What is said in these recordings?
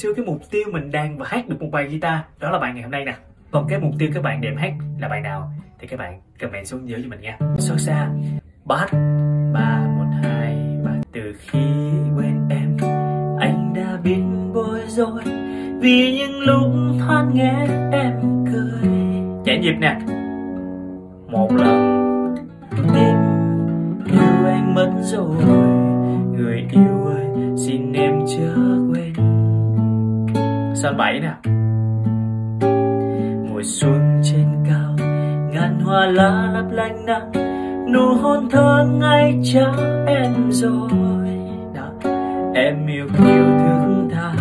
siêu cái mục tiêu mình đang và hát được một bài guitar. Đó là bài ngày hôm nay nè. Còn cái mục tiêu các bạn để hát là bài nào thì các bạn comment xuống dưới cho mình nha. Xót xa. Bát ba, một, hai, ba. Từ khi quen em, anh đã biết bối rối vì những lúc thoáng nghe em cười. Chạy nhịp nè. Một lần, tim yêu anh mất rồi, người yêu Sơn bảy nè? Mùa xuân trên cao, ngàn hoa lá lấp lánh nắng, nụ hôn thơ ngay cha em rồi. Đó. em yêu kiều thương tha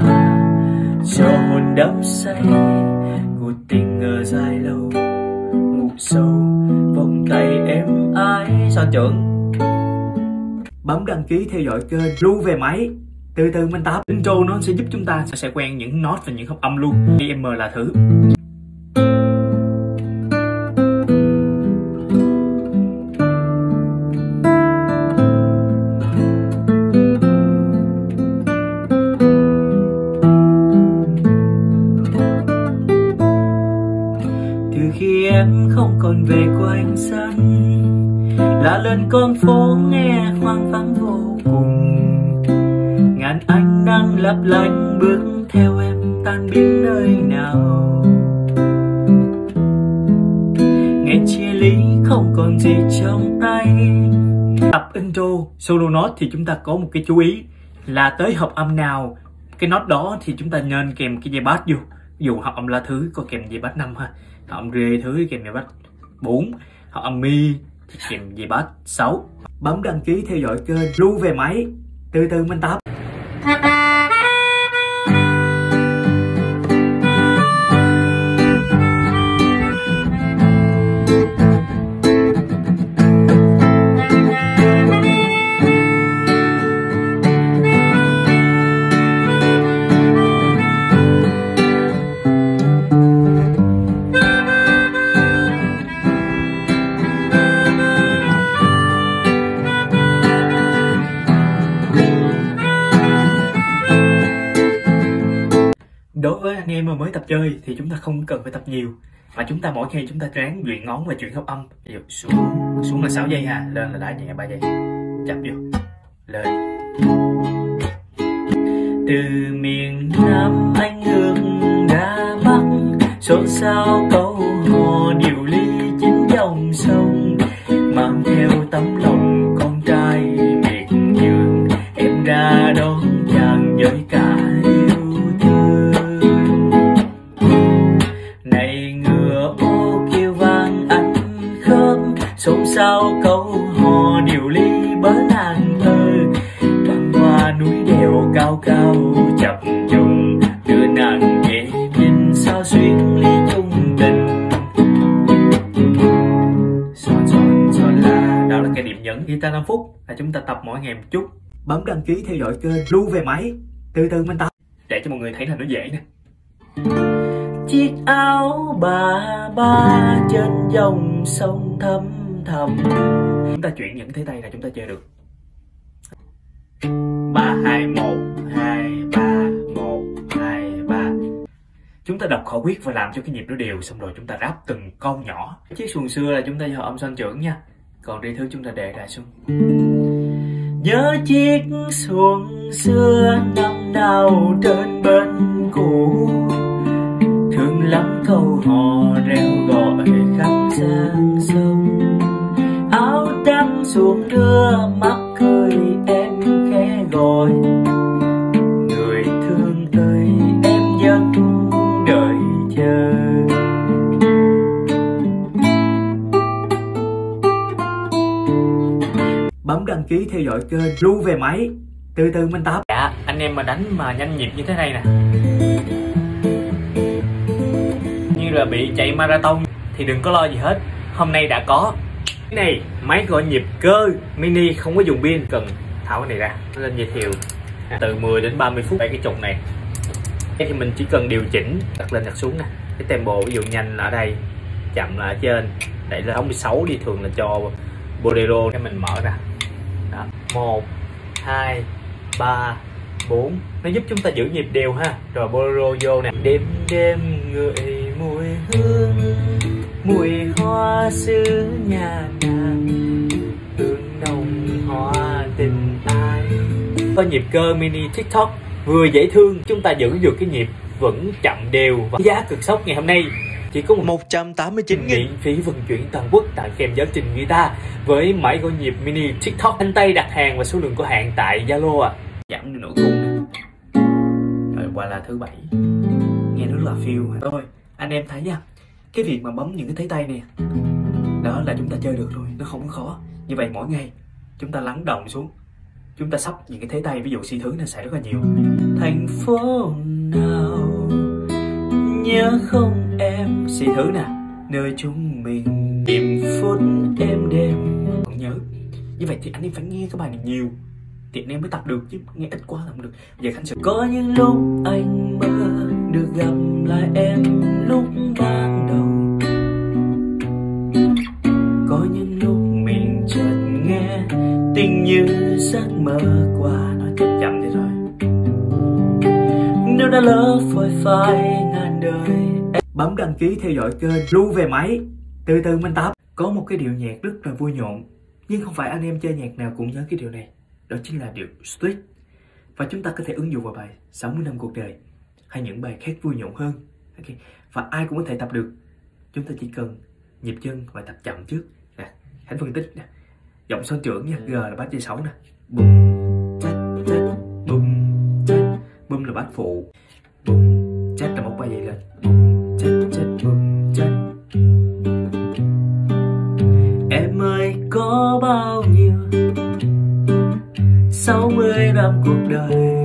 cho hồn đắm say cuộc tình ngờ dài lâu, ngủ sâu, vòng tay em ái. Sao trưởng? Bấm đăng ký theo dõi kênh lưu về máy từ từ mình tập intro nó sẽ giúp chúng ta sẽ quen những nốt và những hợp âm luôn. Đi em mời là thử từ khi em không còn về quanh sân là lên con phố nghe hoang vắng vô ánh lấp lánh bước theo em tan biến nơi nào. Nghe chia ly không còn gì trong tay. Tập intro, solo note thì chúng ta có một cái chú ý là tới hợp âm nào. Cái nốt đó thì chúng ta nên kèm cái dây bass vô. Dù hợp âm la thứ có kèm dây bass năm ha. Hợp âm rê thứ kèm dây bass 4 hợp âm mi thì kèm dây bass 6 bấm đăng ký theo dõi kênh lưu về máy, từ từ mình tập anh em mà mới tập chơi thì chúng ta không cần phải tập nhiều. Mà chúng ta mỗi ngày chúng ta ráng luyện ngón và chuyển hợp âm, ví dụ xuống xuống là 6 giây ha, lên là đã nhẹ 3 giây. Chập vô. Lên. Từ miền Nam anh ngược ra Bắc xôn xao câu hò điều ly chính dòng sông. Mang theo tấm lòng con trai miền dương em ra đón chàng với cả xuyên ly chung tình son son son la. Đó là cái điểm nhấn guitar 5 phút. Là chúng ta tập mỗi ngày một chút. Bấm đăng ký theo dõi kênh lưu về máy. Từ từ mình tập. Để cho mọi người thấy là nó dễ nè. Chiếc áo bà ba trên dòng sông thâm thầm. Chúng ta chuyển những thế tay là chúng ta chơi được. Ba, hai, một, hai chúng ta đọc khẩu quyết và làm cho cái nhịp nó đều, xong rồi chúng ta ráp từng con nhỏ. Chiếc xuồng xưa là chúng ta do âm sanh trưởng nha. Còn đi thứ chúng ta đề ra xuống. Nhớ chiếc xuồng xưa năm nào trên bên cũ. Thương lắm câu hò reo gọi khắp sang sông. Áo trắng xuống đưa mắt ký theo dõi kênh lưu về máy. Từ từ mình tập. Dạ anh em mà đánh mà nhanh nhịp như thế này nè. Như là bị chạy marathon thì đừng có lo gì hết. Hôm nay đã có. Cái này, máy gọi nhịp cơ, mini, không có dùng pin. Cần tháo cái này ra, nó lên giới thiệu à, từ 10 đến 30 phút. Tại cái trục này. Thì mình chỉ cần điều chỉnh, đặt lên đặt xuống nè. Cái tempo, ví dụ nhanh là ở đây, chậm là ở trên. Đẩy lên 66 đi thường là cho bolero. Cái mình mở ra đó. một, hai, ba 4 nó giúp chúng ta giữ nhịp đều ha. Rồi bolero vô nè. Đêm đêm người mùi hương, mùi hoa xứ nhà nàng. Tương đồng hoa tình ai. Có nhịp cơ mini tiktok, vừa dễ thương, chúng ta giữ được cái nhịp vẫn chậm đều và giá cực sốc ngày hôm nay chỉ có 189 miễn phí vận chuyển toàn quốc tặng kèm giáo trình guitar với máy gõ nhịp mini tiktok. Anh tay đặt hàng và số lượng có hạn tại zalo à giảm được nổ cung nè rồi qua là thứ bảy. Nghe rất là phiêu thôi anh em thấy nha cái việc mà bấm những cái thấy tay này đó là chúng ta chơi được rồi nó không khó. Như vậy mỗi ngày chúng ta lắng động xuống chúng ta sắp những cái thế tay ví dụ si thứ này sẽ rất là nhiều. Thành phố nào nhớ không em? Xin thứ nè, nơi chúng mình tìm phút em đêm. Còn nhớ, như vậy thì anh em phải nghe các bài này nhiều, thì anh em mới tập được chứ, nghe ít quá là không được. Giờ khánh sẽ có những lúc anh mơ được gặp lại em lúc ban đầu. Có những lúc mình chợt nghe tình như giấc mơ qua. Nói chậm chậm thế rồi. Nếu đã lỡ phôi phai ngàn bấm đăng ký theo dõi kênh lưu về máy. Từ từ mình tập. Có một cái điệu nhạc rất là vui nhộn. Nhưng không phải anh em chơi nhạc nào cũng nhớ cái điều này. Đó chính là điệu street. Và chúng ta có thể ứng dụng vào bài 60 năm cuộc đời hay những bài khác vui nhộn hơn. Okay. và ai cũng có thể tập được. Chúng ta chỉ cần nhịp chân và tập chậm trước. Nè, hãy phân tích nè. Giọng son trưởng nha. G là bass dây sáu nè. Bum chát chát. Bum chát. Bum là bass phụ. Bùm chát là một ba dây lên bum em ơi, có bao nhiêu? Sáu mươi năm cuộc đời.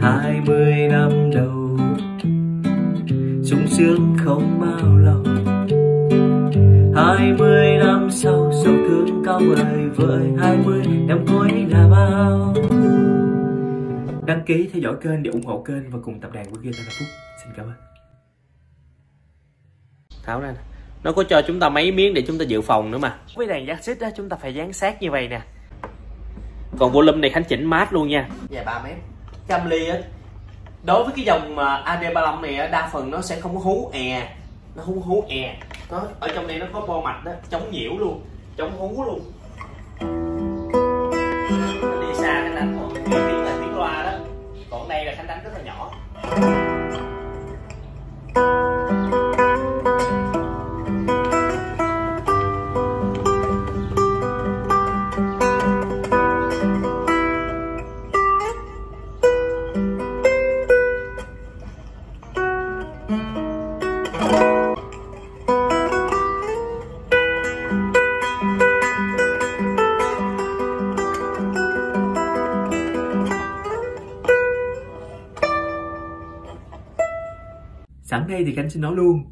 Hai mươi năm đầu. Sung sướng không bao lâu. Hai mươi năm sau sâu thương cao vời vợi hai mươi năm cuối là bao đăng ký theo dõi kênh để ủng hộ kênh và cùng tập đàn của Guitar Phúc xin cảm ơn tháo ra nè nó có cho chúng ta mấy miếng để chúng ta dự phòng nữa mà. Với đàn giác xích á chúng ta phải dán sát như vậy nè. Còn volume này khánh chỉnh mát luôn nha. Dài 3 mét. Trăm ly á. Đối với cái dòng AD35 này á, đa phần nó sẽ không có hú è. Nó không hú è. Nó ở trong đây nó có bo mạch đó chống nhiễu luôn chống hú luôn nhỏ sẵn đây thì khánh xin nói luôn.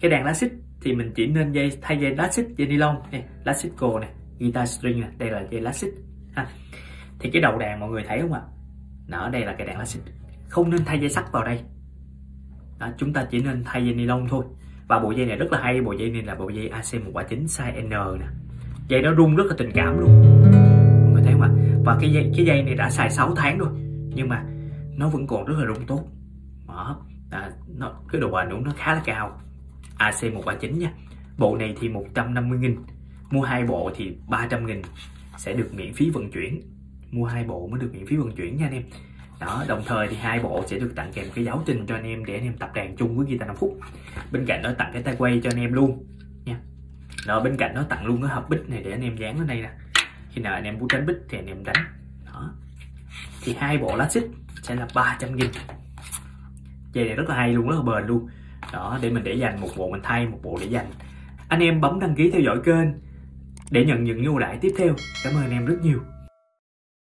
Cái đàn lá xích thì mình chỉ nên dây thay dây lá xích dây ni lông này lá xích cổ này guitar string này đây là dây lá xích ha. Thì cái đầu đàn mọi người thấy không ạ? Nó đây là cái đàn lá xích. Không nên thay dây sắt vào đây. Đó, chúng ta chỉ nên thay dây ni lông thôi. Và bộ dây này rất là hay bộ dây này là bộ dây AC 139 size N nè. Dây nó rung rất là tình cảm luôn. Mọi người thấy không ạ? Và cái dây cái dây này đã xài 6 tháng rồi nhưng mà nó vẫn còn rất là rung tốt à, nó cái độ bền của nó khá là cao. AC 139 nha. Bộ này thì 150 nghìn. Mua hai bộ thì 300 nghìn sẽ được miễn phí vận chuyển. Mua hai bộ mới được miễn phí vận chuyển nha anh em. Đó đồng thời thì hai bộ sẽ được tặng kèm cái giáo trình cho anh em để anh em tập đàn chung với guitar 5 phút. Bên cạnh đó tặng cái tay quay cho anh em luôn nha. Đó bên cạnh đó tặng luôn cái hộp bích này để anh em dán ở đây nè. Khi nào anh em muốn đánh bích thì anh em đánh. Đó. Thì hai bộ lá xích sẽ là 300 nghìn dây này rất là hay luôn, rất là bền luôn. Đó, để mình để dành một bộ, mình thay một bộ để dành. Anh em bấm đăng ký theo dõi kênh để nhận những ưu đãi tiếp theo. Cảm ơn anh em rất nhiều.